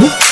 Woo!